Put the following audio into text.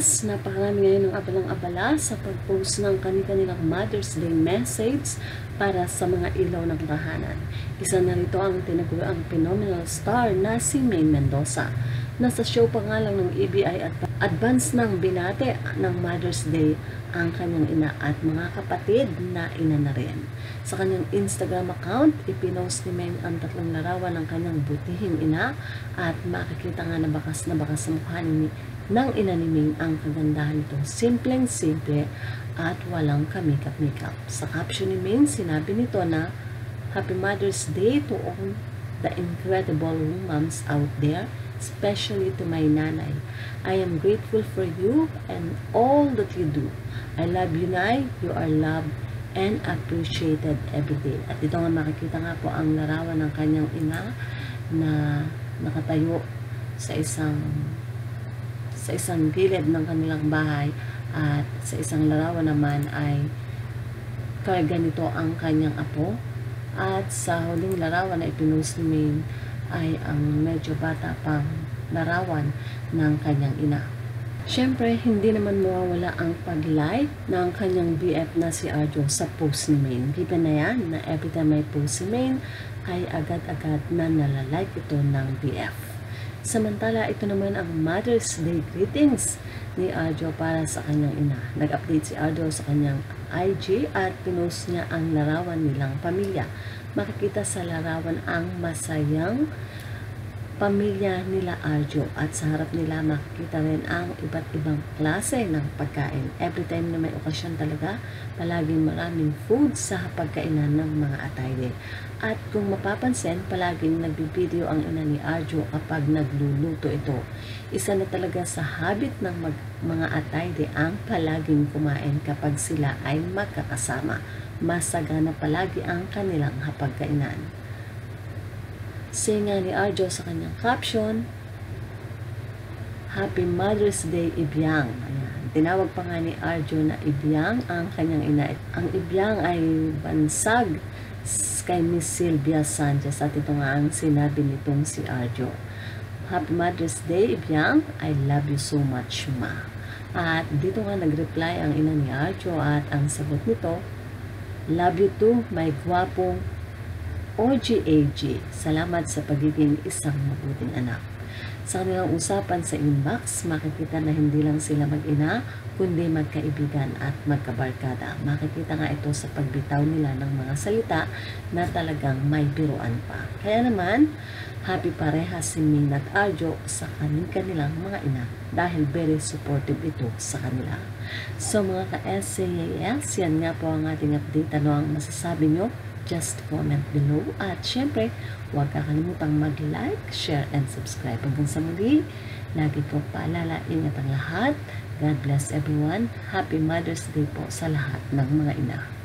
Yes, napakarami ngayon ng abalang-abala sa pag-post ng kanilang Mother's Day message para sa mga ilaw ng tahanan. Isa na rito ang tinaguriang phenomenal star na si May Mendoza. Nasa show pa nga lang ng EBI at advance ng binate ng Mother's Day ang kanyang ina at mga kapatid na ina na rin. Sa kanyang Instagram account, ipinost ni May ang tatlong larawan ng kanyang butihing ina at makikita nga na bakas na bakas sa mukha ni ng inaniming ang kagandahan nito. Simpleng-simple at walang kamikap-mikap. Sa caption ni Ming, sinabi nito na Happy Mother's Day to all the incredible moms out there, especially to my nanay. I am grateful for you and all that you do. I love you, Nay. You are loved and appreciated every day. At dito nga makikita nga po ang larawan ng kanyang ina na nakatayo sa isang sa isang gilid ng kanilang bahay at sa isang larawan naman ay karga nito ang kanyang apo at sa huling larawan na Maine ay ang medyo bata pang larawan ng kanyang ina. Siyempre, hindi naman mawawala ang pag-like ng kanyang BF na si Arjo sa post ni Maine. Given na yan na every time may post si Maine ay agad-agad na nalalike ito ng BF. Samantala, ito naman ang Mother's Day greetings ni Arjo para sa kanyang ina. Nag-update si Arjo sa kanyang IG at pinost niya ang larawan nilang pamilya. Makikita sa larawan ang masayang pamilya nila Arjo at sa harap nila makikita rin ang iba't ibang klase ng pagkain. Every time na may okasyon talaga, palaging maraming food sa pagkainan ng mga atayde. At kung mapapansin, palaging nagbibideo ang ina ni Arjo kapag nagluluto ito. Isa na talaga sa habit ng mag, mga atayde ang palaging kumain kapag sila ay magkakasama. Masagana palagi ang kanilang hapagkainan. Say nga ni Arjo sa kanyang caption, Happy Mother's Day, Ibyang. Ayan. Tinawag pa nga ni Arjo na Ibyang ang kanyang ina. Ang Ibyang ay bansag kay Miss Sylvia Sanchez at ito nga ang sinabi nitong si Arjo. Happy Mother's Day, Ibyang. I love you so much, ma. At dito nga nag-reply ang ina ni Arjo at ang sagot nito, Love you too, my gwapong OGAG. Salamat sa pagiging isang mabuting anak. Sa kanilang usapan sa inbox, makikita na hindi lang sila mag-ina, kundi magkaibigan at magkabarkada. Makikita nga ito sa pagbitaw nila ng mga salita na talagang may biruan pa. Kaya naman, happy pareha si Min at Arjo sa kanilang mga ina dahil very supportive ito sa kanila. So mga ka-SAAS, yan nga po ang ating update. Ano ang masasabi nyo? Just comment below. At syempre, huwag kakalimutang mag-like, share, and subscribe. Hanggang sa muli, lagi ko paalala, ingat ang lahat. God bless everyone. Happy Mother's Day po sa lahat ng mga ina.